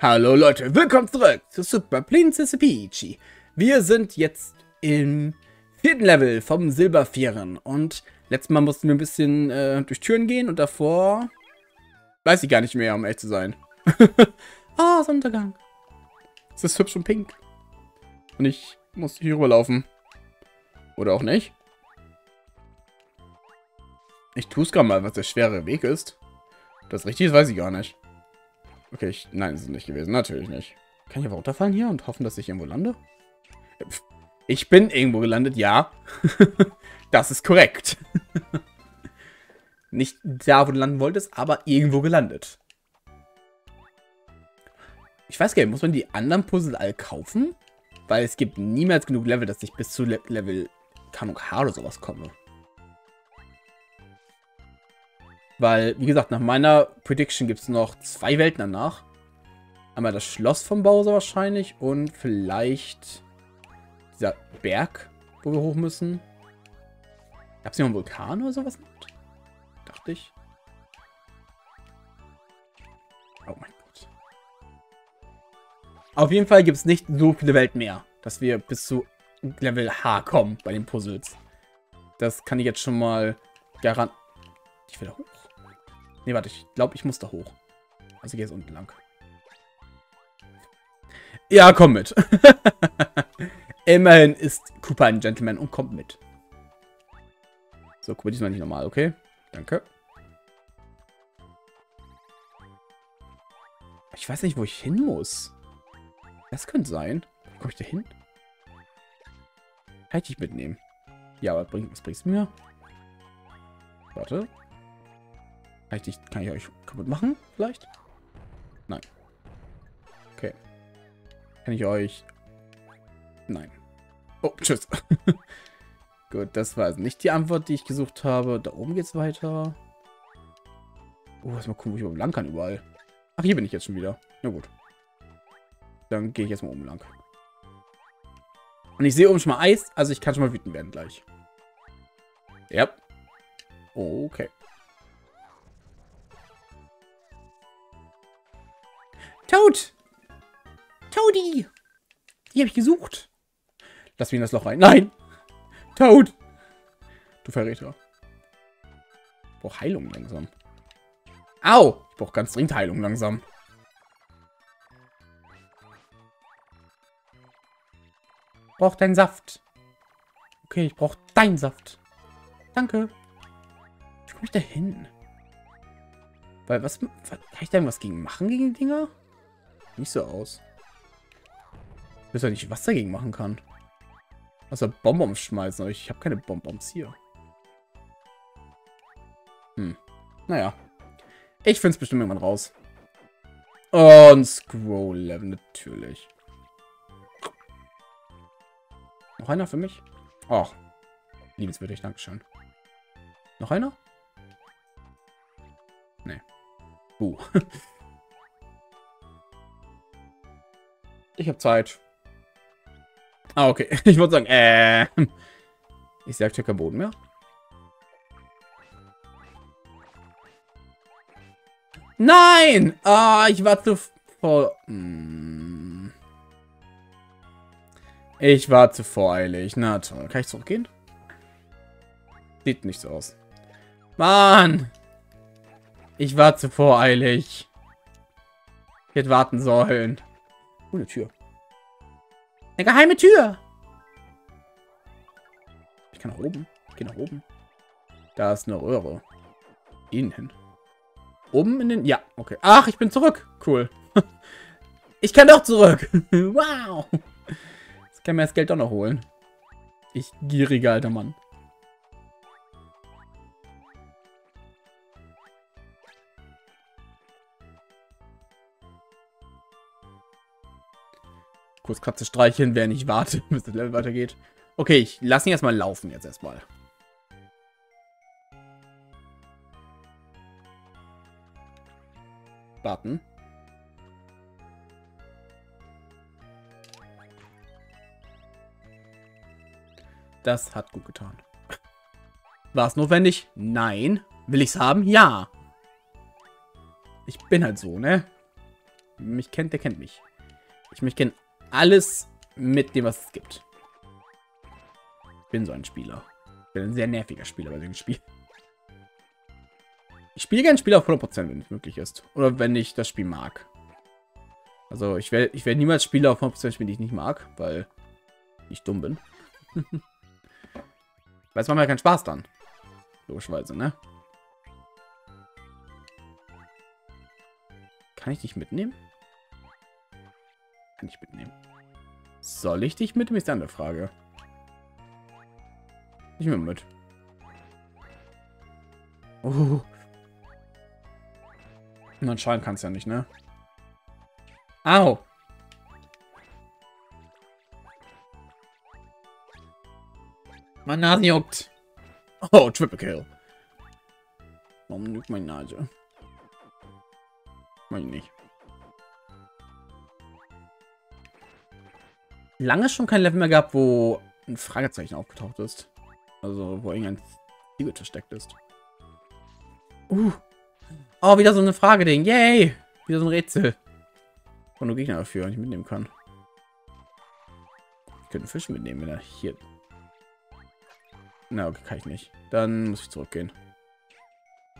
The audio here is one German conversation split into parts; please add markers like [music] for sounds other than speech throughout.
Hallo Leute, willkommen zurück zu Super Princess Peachy. Wir sind jetzt im vierten Level vom Silbervieren und letztes Mal mussten wir ein bisschen äh, durch Türen gehen und davor weiß ich gar nicht mehr, um echt zu sein. [laughs] Ah, oh, Sonnenuntergang. Es ist hübsch und pink. Und ich muss hier rüberlaufen. Oder auch nicht. Ich tue es gerade mal, was der schwere Weg ist. Das richtig ist, weiß ich gar nicht. Okay, ich, nein, es nicht gewesen. Natürlich nicht. Kann ich aber runterfallen hier und hoffen, dass ich irgendwo lande? Ich bin irgendwo gelandet, ja. [laughs] das ist korrekt. nicht da, wo du landen wolltest, aber irgendwo gelandet. Ich weiß gar nicht, muss man die anderen Puzzle alle kaufen? Weil es gibt niemals genug Level, dass ich bis zu Le Level Kanuk H oder sowas komme. Weil, wie gesagt, nach meiner Prediction gibt es noch zwei Welten danach. Einmal das Schloss vom Bowser wahrscheinlich und vielleicht dieser Berg, wo wir hoch müssen. Gab es hier einen Vulkan oder sowas? Dachte ich. Oh mein Gott. Auf jeden Fall gibt es nicht so viele Welten mehr, dass wir bis zu Level H kommen bei den Puzzles. Das kann ich jetzt schon mal garantieren. Ich will da hoch. Ne, warte, ich glaube, ich muss da hoch. Also gehe jetzt unten lang. Ja, komm mit. [laughs] Immerhin ist Cooper ein Gentleman und kommt mit. So, guck mal, diesmal nicht normal, okay? Danke. Ich weiß nicht, wo ich hin muss. Das könnte sein. Wo komme ich da hin? Kann ich dich mitnehmen? Ja, aber bringt, was bringst du mir? Warte. Kann ich, kann ich euch kaputt machen? Vielleicht? Nein. Okay. Kann ich euch... Nein. Oh, tschüss. [laughs] Gut, das war also nicht die Antwort, die ich gesucht habe. Da oben geht's weiter. Oh, erstmal gucken, wo ich überhaupt lang kann überall. Ach, hier bin ich jetzt schon wieder. Na gut. Dann gehe ich jetzt mal oben lang. Und ich sehe oben schon mal Eis, also ich kann schon mal wütend werden gleich. Ja. Okay. Toad! Toadie! Die habe ich gesucht. Lass mich in das Loch rein. Nein! Toad! Du Verräter. Ich brauche Heilung langsam. Au! Ich brauche ganz dringend Heilung langsam. Brauch deinen Saft. Okay, ich brauche deinen Saft. Danke. Wie komme ich da hin? Weil was, was, Kann ich da irgendwas gegen machen, gegen die Dinger? Nicht so aus. Ich weiß ja nicht, was dagegen machen kann. Also Bonbons schmeißen, aber ich habe keine Bonbons hier. Hm. Naja. Ich finde es bestimmt irgendwann raus. Und Scroll-Level natürlich. Noch einer für mich? Ach. Liebenswürdig, Dankeschön. Noch einer? Nee. Uh. [laughs] Ich habe Zeit. Ah, okay. [laughs] Ich wollte sagen, äh. Ich sag hier kein Boden mehr. Nein! Ah, ich war zu voll. Hm. Ich war zu voreilig. Na toll. Kann ich zurückgehen? Sieht nicht so aus. Mann! Ich war zu voreilig. Ich hätte warten sollen. Eine Tür. Eine geheime Tür. Ich kann nach oben. Ich gehe nach oben. Da ist eine Röhre. Innen. Oben in den... Ja, okay. Ach, ich bin zurück. Cool. [laughs] ich kann doch zurück. [laughs] wow. Jetzt kann mir das Geld doch noch holen. Ich gieriger alter Mann. Kurz Katze streicheln, während ich warte, [laughs] bis das Level weitergeht. Okay, ich lasse ihn erstmal laufen jetzt erstmal. Warten. Das hat gut getan. War es notwendig? Nein. Will ich es haben? Ja. Ich bin halt so, ne? mich kennt, der kennt mich. Ich mich kenne alles mit dem, was es gibt. Ich bin so ein Spieler. Ich bin ein sehr nerviger Spieler bei dem Spiel. Ich spiele gerne Spiele auf 100%, wenn es möglich ist. Oder wenn ich das Spiel mag. Also ich werde ich werd niemals Spiele auf 100% spielen, die ich nicht mag, weil ich dumm bin. [laughs] weil es macht mir keinen Spaß dann. Logischerweise, ne? Kann ich dich mitnehmen? Kann ich mitnehmen. Soll ich dich mitnehmen? Ist eine andere Frage. Ich nehme mit. Oh. Anscheinend kann es ja nicht, ne? Au! Mein Nase juckt. Oh, Triple Kill. Warum juckt meine Nase? Ich nicht. Lange schon kein Level mehr gehabt, wo ein Fragezeichen aufgetaucht ist. Also, wo irgendein Ziegel versteckt ist. Uh. Oh, wieder so eine Frage-Ding. Yay! Wieder so ein Rätsel. Und nur Gegner dafür, den ich mitnehmen kann. Ich könnte einen Fisch mitnehmen, wenn er hier... Na, okay, kann ich nicht. Dann muss ich zurückgehen.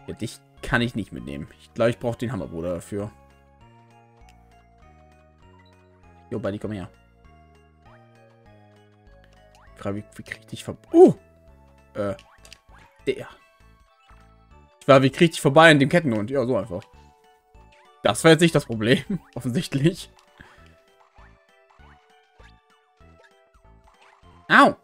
Ja, dich kann ich nicht mitnehmen. Ich glaube, ich brauche den Hammerbruder dafür. Jo, Buddy, komm her. Wie, wie krieg ich dich vor... Uh! Äh. Der. Ich war, wie krieg ich dich vorbei in dem Kettenhund? Ja, so einfach. Das war jetzt nicht das Problem. [laughs] Offensichtlich. Au!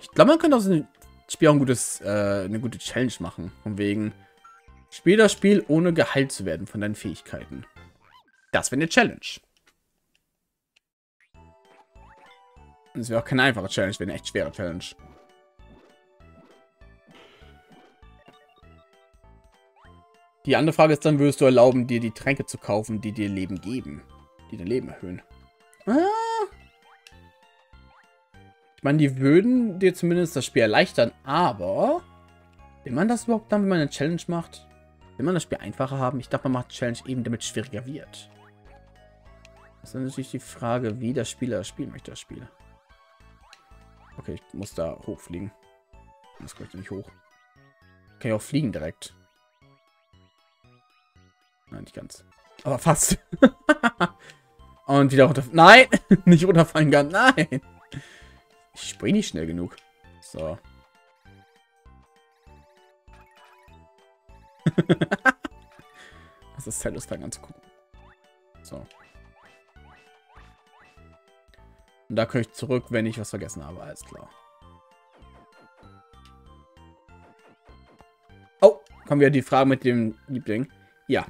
Ich glaube, man könnte aus dem Spiel auch ein gutes, äh, eine gute Challenge machen. Von wegen, spiel das Spiel, ohne geheilt zu werden von deinen Fähigkeiten. Das wäre eine Challenge. Das wäre auch keine einfache Challenge, wäre eine echt schwere Challenge. Die andere Frage ist dann, würdest du erlauben, dir die Tränke zu kaufen, die dir Leben geben? Die dein Leben erhöhen. Ah. Ich meine, die würden dir zumindest das Spiel erleichtern, aber... Will man das überhaupt dann, wenn man eine Challenge macht? Will man das Spiel einfacher haben? Ich dachte, man macht Challenge eben, damit es schwieriger wird. Das ist natürlich die Frage, wie der Spieler das spielen möchte, das Spiel. Okay, ich muss da hochfliegen. Das kommt nicht hoch. Kann ich auch fliegen direkt. Nein, nicht ganz. Aber fast. [laughs] Und wieder runter. Nein! [laughs] nicht runterfallen kann. Nein! Ich springe nicht schnell genug. So. [laughs] das ist sehr lustig anzugucken. So. Und da kann ich zurück, wenn ich was vergessen habe. Alles klar. Oh, kommen wir die Frage mit dem Liebling. Ja.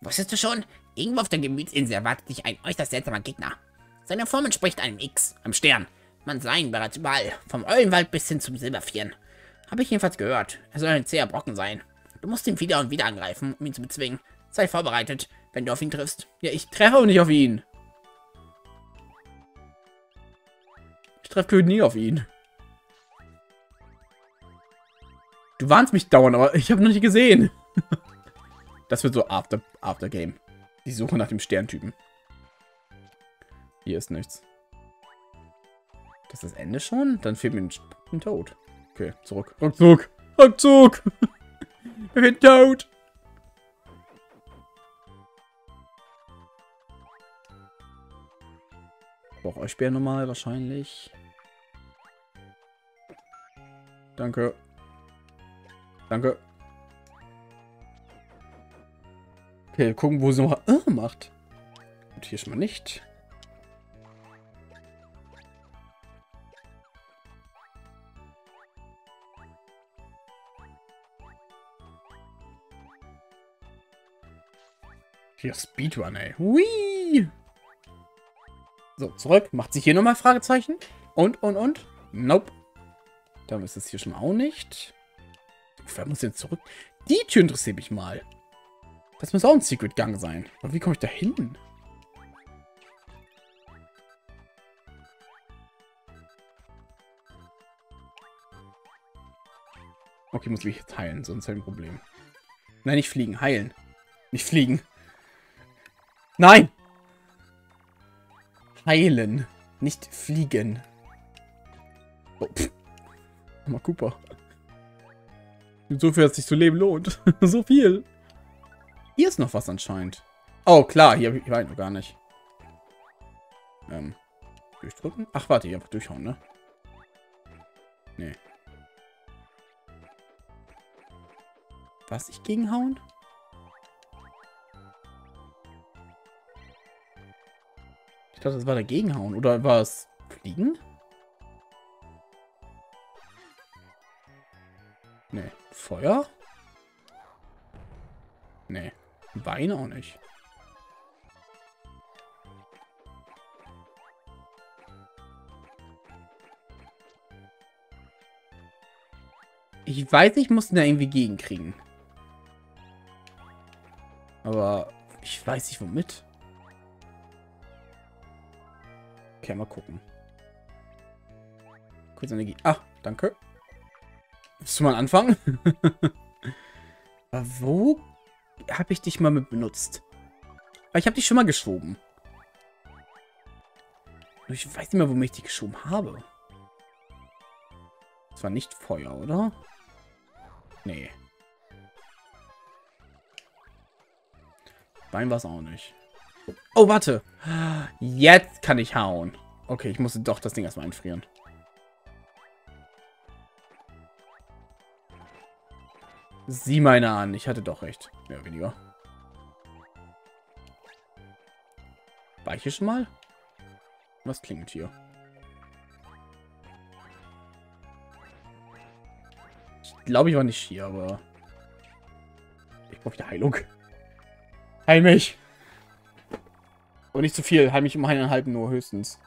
Wusstest du schon? Irgendwo auf der Gemütsinsel erwartet sich ein äußerst seltsamer Gegner. Seine Form entspricht einem X, einem Stern. Man sah ihn bereits überall, vom Eulenwald bis hin zum Silbervieren. Habe ich jedenfalls gehört. Er soll ein zäher Brocken sein. Du musst ihn wieder und wieder angreifen, um ihn zu bezwingen. Sei vorbereitet, wenn du auf ihn triffst. Ja, ich treffe auch nicht auf ihn. Ich treffe nie auf ihn. Du warnst mich dauernd, aber ich habe noch nicht gesehen. [laughs] das wird so After, After Game. Die Suche nach dem Sterntypen. Hier ist nichts. Das ist das Ende schon? Dann fehlt mir ein, Tod. Okay, zurück. Rückzug. Rückzug. [laughs] Wir sind tot. Brauche euch Bär nochmal wahrscheinlich. Danke. Danke. Okay, gucken, wo sie noch äh, macht. Und hier schon mal nicht. Hier Speedrun, ey. Hui! So, zurück. Macht sich hier nochmal Fragezeichen? Und, und, und? Nope. Dann ist es hier schon auch nicht. Wer muss jetzt zurück? Die Tür interessiert mich mal. Das muss auch ein Secret Gang sein. Aber wie komme ich da hin? Okay, muss ich jetzt heilen, sonst ein Problem. Nein, nicht fliegen, heilen. Nicht fliegen. Nein! Heilen. Nicht fliegen. Oh, pff. Mal Cooper. So viel, dass sich zu leben lohnt. [laughs] so viel. Hier ist noch was anscheinend. Oh, klar. Hier, hier war ich noch gar nicht. Ähm. Durchdrücken? Ach, warte. Hier einfach durchhauen, ne? Nee. Was? Ich gegenhauen? Ich dachte, das war dagegenhauen. Oder war es fliegen? Feuer? Nee. Wein auch nicht. Ich weiß, ich muss ihn da irgendwie gegenkriegen. Aber ich weiß nicht womit. Okay, mal gucken. Kurz Energie. Ah, danke. Willst du mal anfangen? [laughs] Aber wo habe ich dich mal mit benutzt? Aber ich habe dich schon mal geschoben. Ich weiß nicht mehr, womit ich dich geschoben habe. Das war nicht Feuer, oder? Nee. Bein war es auch nicht. Oh, warte. Jetzt kann ich hauen. Okay, ich musste doch das Ding erstmal einfrieren. Sieh meine an. Ich hatte doch recht. Mehr oder weniger. War ich hier schon mal? Was klingt hier? Ich glaube, ich war nicht hier, aber... Ich brauche wieder Heilung. Heil mich! Aber nicht zu viel. Heil mich um eineinhalb nur höchstens.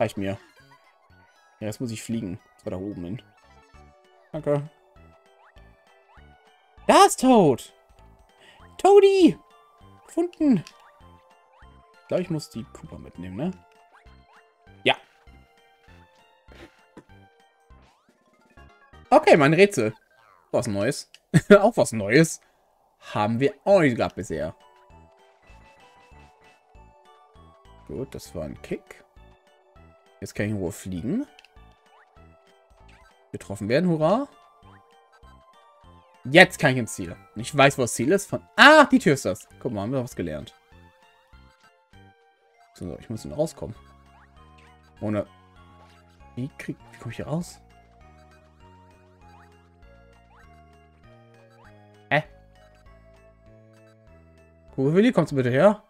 Reicht mir. Ja, jetzt muss ich fliegen. Das war da oben hin. Danke. Da ist Toad! Toadie! Gefunden! Ich glaube, ich muss die Cooper mitnehmen, ne? Ja. Okay, mein Rätsel. Was Neues. [laughs] auch was Neues. Haben wir auch nicht gehabt bisher. Gut, das war ein Kick. Jetzt kann ich in Ruhe fliegen. Getroffen werden, hurra. Jetzt kann ich ins Ziel. Ich weiß, wo das Ziel ist. Von ah, die Tür ist das. Guck mal, haben wir was gelernt. So, ich muss nur rauskommen. Ohne... Wie, krieg... Wie komme ich hier raus? Hä? Äh? Willi, kommst du bitte her?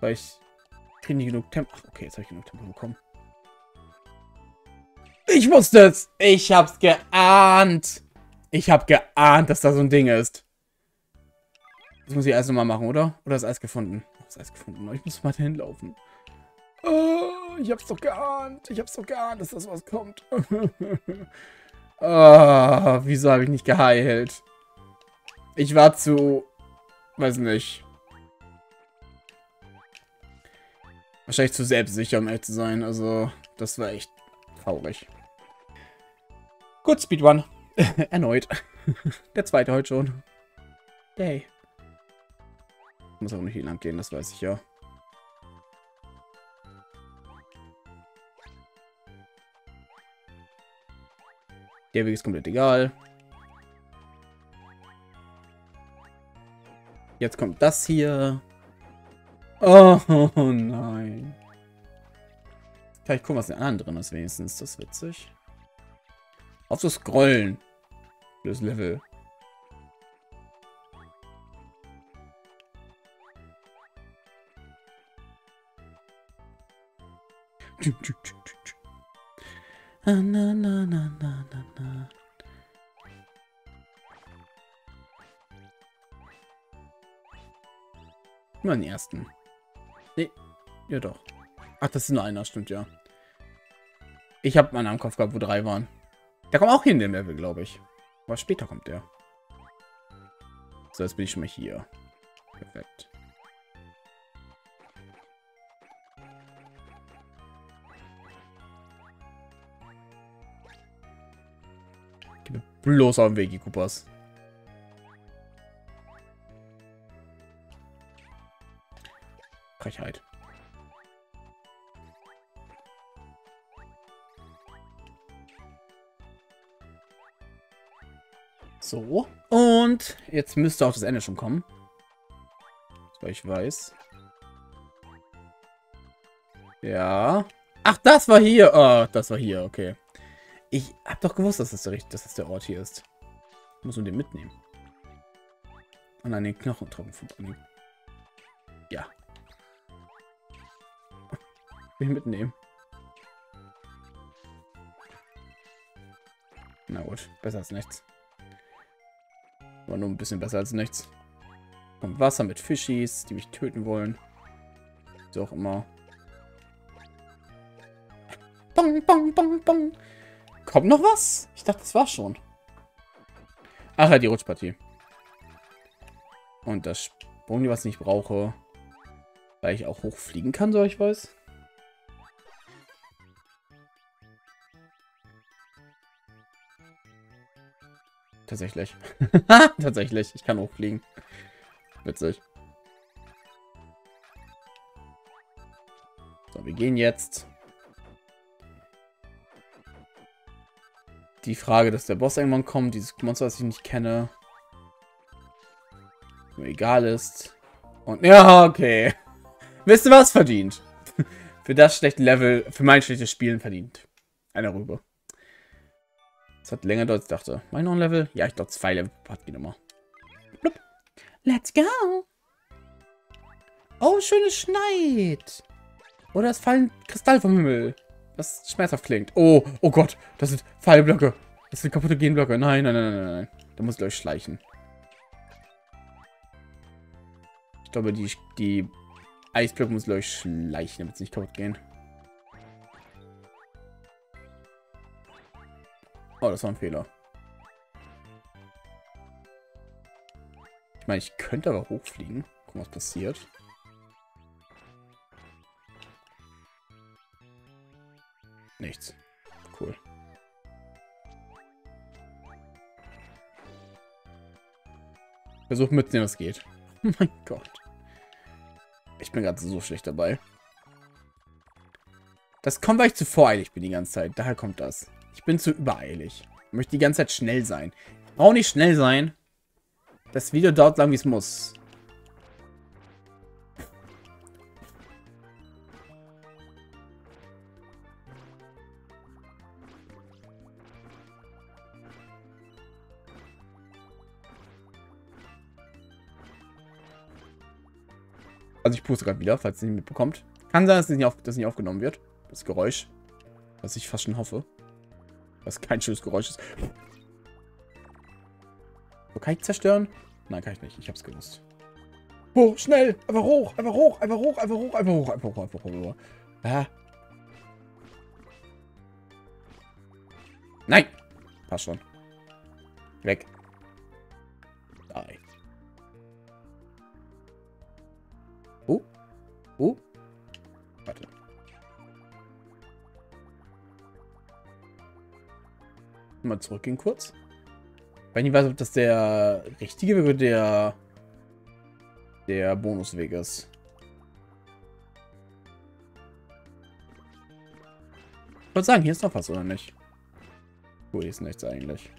Weil ich kriege nicht genug Tempo. Ach, okay, jetzt habe ich genug Tempo bekommen. Ich wusste es! Ich hab's geahnt! Ich habe geahnt, dass da so ein Ding ist. Das muss ich erst nochmal machen, oder? Oder ist Eis gefunden? Das Eis gefunden. Ich muss mal dahin laufen. Oh, ich hab's doch geahnt. Ich hab's doch geahnt, dass das was kommt. oh, [laughs] wieso habe ich nicht geheilt? Ich war zu... Weiß nicht. Wahrscheinlich zu selbstsicher, um ehrlich zu sein. Also, das war echt traurig. Gut, Speedrun. [laughs] Erneut. Der zweite heute schon. Yay. Muss auch nicht hier lang gehen, das weiß ich ja. Der Weg ist komplett egal. Jetzt kommt das hier. Oh, nein. Kann ich gucken, was in anderen drin ist wenigstens. Das ist witzig. Auf zu scrollen das Level. Na, na, na, na, na, na. Nur den ersten. Nee. Ja doch. Ach, das ist nur einer, stimmt ja. Ich habe meinen am Kopf gehabt, wo drei waren. Der kommt auch hin, dem Level, glaube ich. Aber später kommt der. So, jetzt bin ich schon mal hier. Perfekt. Bloß auf dem Weg, die Kupas. Frechheit. So. Und jetzt müsste auch das Ende schon kommen. Weil ich weiß. Ja. Ach, das war hier. Oh, das war hier, okay. Ich hab doch gewusst, dass das der, dass das der Ort hier ist. Ich muss nur den mitnehmen. Und an den Knochen trocken vorbei. Ja. Den mitnehmen. Na gut, besser als nichts. Aber nur ein bisschen besser als nichts. Kommt Wasser mit Fischis, die mich töten wollen. So auch immer. Bong, bong, bong, bong. Kommt noch was? Ich dachte, das war schon. Ach ja, die Rutschpartie. Und das Sprung, was ich nicht brauche. Weil ich auch hochfliegen kann, so ich weiß. Tatsächlich. [laughs] Tatsächlich. Ich kann hochfliegen. Witzig. So, wir gehen jetzt. Die Frage, dass der Boss irgendwann kommt, dieses Monster, das ich nicht kenne. Mir egal ist. Und ja, okay. [laughs] Wisst ihr was? Verdient. [laughs] für das schlechte Level, für mein schlechtes Spielen verdient. Eine Rübe. Das hat länger gedauert, als ich dachte. Mein noch ein Level? Ja, ich glaube zwei Level hat die Nummer. Blub. Let's go. Oh, schönes Schneid. Oder es fallen Kristall vom Himmel. Was schmerzhaft klingt. Oh, oh Gott. Das sind Pfeilblöcke. Das sind kaputte Genblöcke. Nein, nein, nein, nein, nein. Da muss ich euch schleichen. Ich glaube, die, die Eisblöcke muss ich euch schleichen, damit sie nicht kaputt gehen. Oh, das war ein Fehler. Ich meine, ich könnte aber hochfliegen. Gucken, was passiert. Nichts. Cool. Versuch mitzunehmen, was geht. [laughs] Oh mein Gott. Ich bin gerade so schlecht dabei. Das kommt, weil ich zu voreilig bin die ganze Zeit. Daher kommt das. Ich bin zu übereilig. Ich möchte die ganze Zeit schnell sein. Ich brauche nicht schnell sein. Das Video dauert lang, wie es muss. Also ich puste gerade wieder, falls es nicht mitbekommt. Kann sein, dass es nicht, auf, nicht aufgenommen wird. Das Geräusch. Was ich fast schon hoffe. Was kein schönes Geräusch ist. So, kann ich zerstören? Nein, kann ich nicht. Ich hab's gewusst. Oh, schnell! Einfach hoch! Einfach hoch! Einfach hoch! Einfach hoch! Einfach hoch! Einfach hoch! Einfach hoch! Ah. Nein! Passt schon. Weg. Die. Oh. Oh. Mal zurückgehen kurz. Wenn ich weiß, ob das der richtige Weg oder der, der Bonusweg ist. Ich wollte sagen, hier ist noch was, oder nicht? Cool, hier ist nichts eigentlich.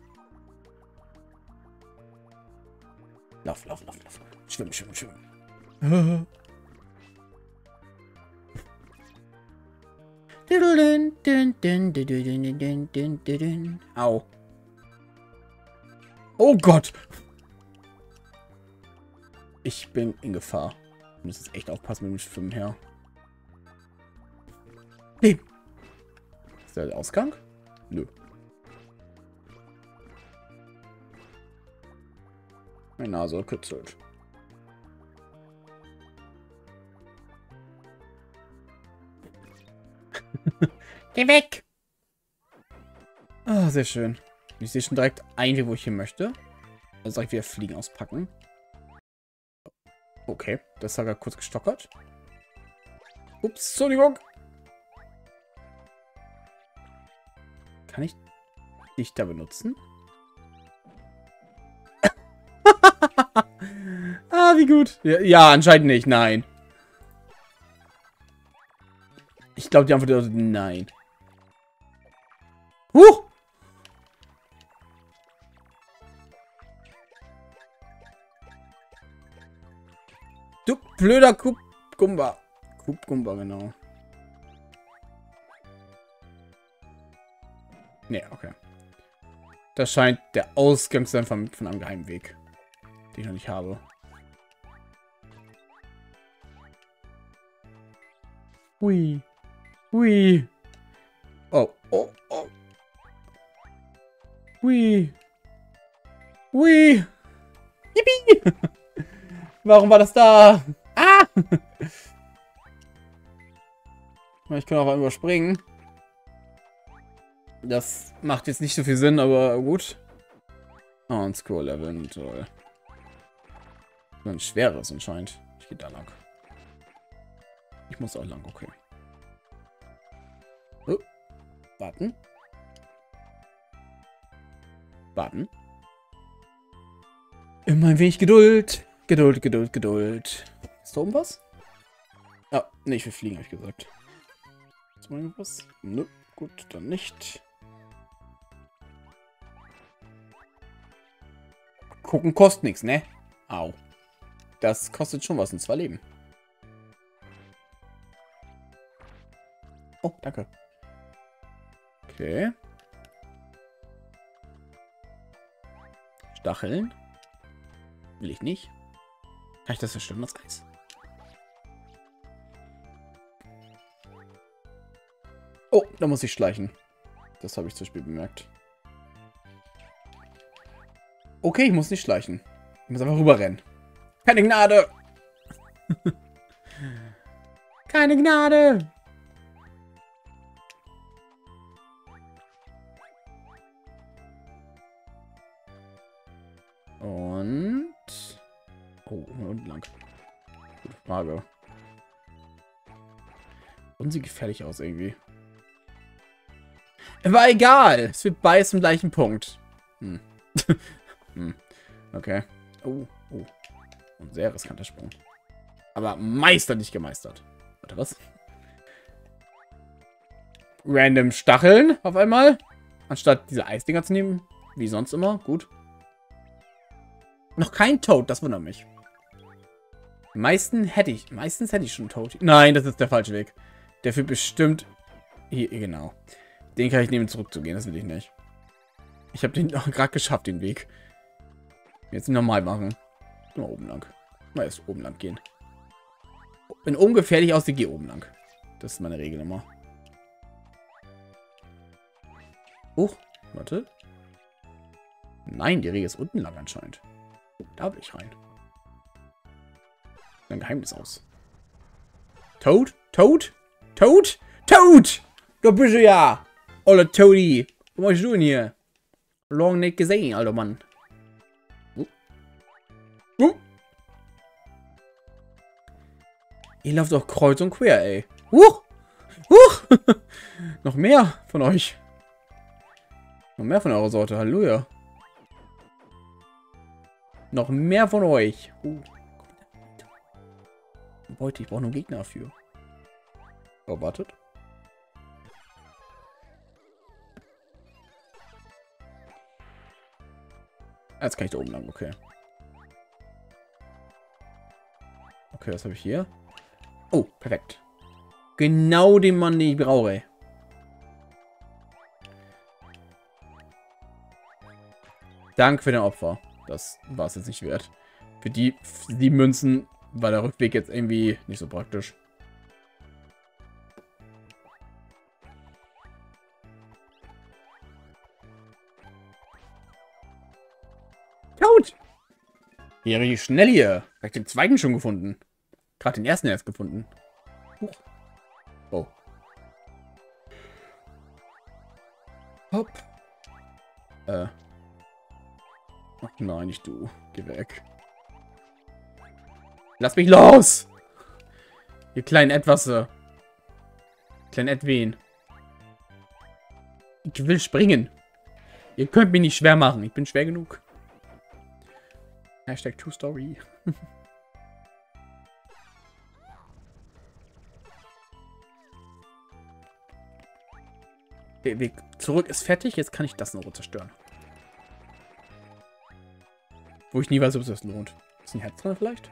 Lauf, lauf, lauf, lauf. Schwimmen, schwimmen, schwimmen. [laughs] Au. Oh Gott. Ich bin in Gefahr. Ich muss jetzt echt aufpassen mit dem Schwimmen her. Nee. Ist der Ausgang? Nö. Meine Nase kitzelt. Geh weg! Ah, sehr schön. Ich sehe schon direkt ein, wo ich hin möchte. Also direkt wieder Fliegen auspacken. Okay, das hat er kurz gestockert. Ups, Entschuldigung. Kann ich dich da benutzen? [laughs] ah, wie gut. Ja, ja, anscheinend nicht, nein. Ich glaube, die Antwort ist nein. Huch! Du blöder Kup Kumba. Kup Kumba, genau. Nee, okay. Das scheint der Ausgang zu sein von, von einem Geheimweg, den ich noch nicht habe. Hui. Hui. Oh, oh, oh. Hui. Hui. Yippie. [laughs] Warum war das da? Ah! [laughs] Ich kann auch überspringen. Das macht jetzt nicht so viel Sinn, aber gut. Oh, ein Scroll-Level, toll. Ein schweres anscheinend. Ich gehe da lang. Ich muss auch lang, okay. Oh. Warten. Warten. Immer ein wenig Geduld. Geduld, Geduld, Geduld. Ist da oben was? Ah, nee, ich will fliegen, habe ich gesagt. Ist mal irgendwas? Nö, gut, dann nicht. Gucken kostet nichts, ne? Au. Das kostet schon was, und zwar Leben. Oh, danke. Okay. Stacheln. Will ich nicht. Kann ich das zerstören, das Eis? Oh, da muss ich schleichen. Das habe ich zum Beispiel bemerkt. Okay, ich muss nicht schleichen. Ich muss einfach rüberrennen. Keine Gnade! [laughs] Keine Gnade! Frage. Und sie gefährlich aus irgendwie. War egal. Es wird beides im gleichen Punkt. Hm. [laughs] hm. Okay. Oh, oh. Ein sehr riskanter Sprung. Aber meisterlich gemeistert. Warte, was? Random Stacheln auf einmal. Anstatt diese Eisdinger zu nehmen. Wie sonst immer. Gut. Noch kein Toad, das wundert mich. Meisten hätte ich, meistens hätte ich schon Toad. Nein, das ist der falsche Weg. Der führt bestimmt hier, genau. Den kann ich nehmen, zurückzugehen. Das will ich nicht. Ich habe den [laughs] gerade geschafft, den Weg. Jetzt normal machen. Mal oben lang. Mal erst oben lang gehen. Wenn oben gefährlich aussieht, geh oben lang. Das ist meine Regel immer. Huch, warte. Nein, die Regel ist unten lang anscheinend. Oh, da will ich rein. Ein Geheimnis aus. Toad? Toad? Toad? Toad! Da bist du ja! Olle Toadie! Was machst du denn hier? Long nicht gesehen, alter Mann. Uh. Uh. Ihr lauft doch kreuz und quer, ey. Huch! Huch! [laughs] Noch mehr von euch. Noch mehr von eurer Sorte. Halleluja. Noch mehr von euch. Uh. Beute, ich brauche nur Gegner dafür. Oh, wartet. Jetzt kann ich da oben lang, okay. Okay, was habe ich hier? Oh, perfekt. Genau den Mann, den ich brauche. Dank für den Opfer. Das war es jetzt nicht wert. Für die, die Münzen war der Rückweg jetzt irgendwie nicht so praktisch. Gut. Hier richtig schnell hier. Vielleicht den zweiten schon gefunden. Gerade den ersten erst gefunden. Huch. Oh. Hopp. Äh. Ach nein, nicht du. Geh weg. Lass mich los! Ihr kleinen Etwasse. Kleinen Edwin. Ich will springen. Ihr könnt mich nicht schwer machen. Ich bin schwer genug. Hashtag True Story. [laughs] Der Weg zurück ist fertig. Jetzt kann ich das noch zerstören. Wo ich nie weiß, ob es das lohnt. Ist ein Herz drin vielleicht?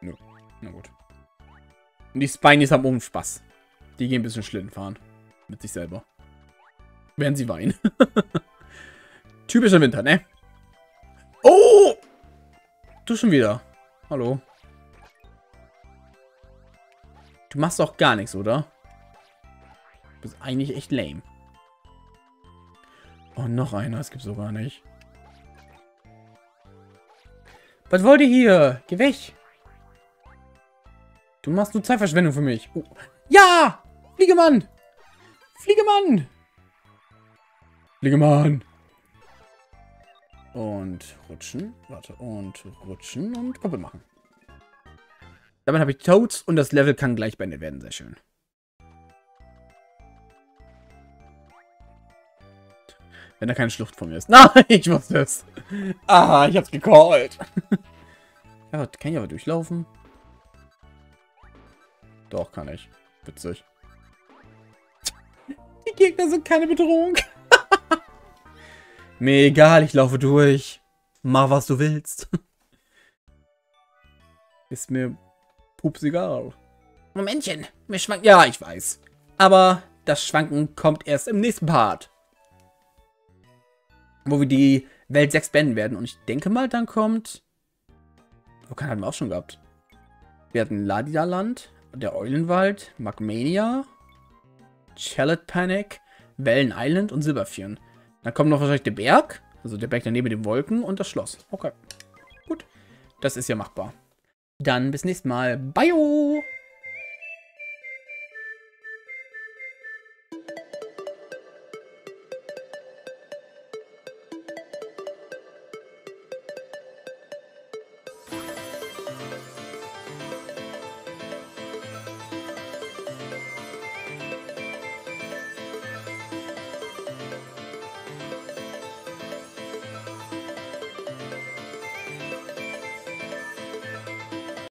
Nö. Na gut. Und die Spinies haben oben Spaß. Die gehen ein bisschen Schlitten fahren. Mit sich selber. Während sie weinen. [laughs] Typischer Winter, ne? Oh! Du schon wieder. Hallo. Du machst doch gar nichts, oder? Du bist eigentlich echt lame. Oh, noch einer. Das gibt's so gar nicht. Was wollt ihr hier? Geh weg. Du machst nur Zeitverschwendung für mich. Oh. Ja! Fliegemann! Fliegemann! Fliegemann! Und rutschen. Warte. Und rutschen und Kuppel machen. Damit habe ich Toads und das Level kann gleich beendet werden. Sehr schön. Wenn da keine Schlucht von mir ist. [laughs] Nein, ich wusste es. Ah, ich hab's gecallt. [laughs] ja, kann ich aber durchlaufen? Doch, kann ich. Witzig. [laughs] Die Gegner sind keine Bedrohung. [laughs] Mir egal, ich laufe durch. Mach, was du willst. [laughs] Ist mir pups egal. Momentchen, mir schwankt... Ja, ich weiß. Aber das Schwanken kommt erst im nächsten Part. Wo wir die Welt 6 beenden werden. Und ich denke mal, dann kommt... Vulkan hatten wir auch schon gehabt. Wir hatten Ladida-Land, der Eulenwald, Magmania, Chalet Panic, Wellen Island und Silberfirn. Dann kommt noch wahrscheinlich der Berg, also der Berg daneben mit den Wolken und das Schloss. Okay, gut. Das ist ja machbar. Dann bis nächstes Mal. Bye!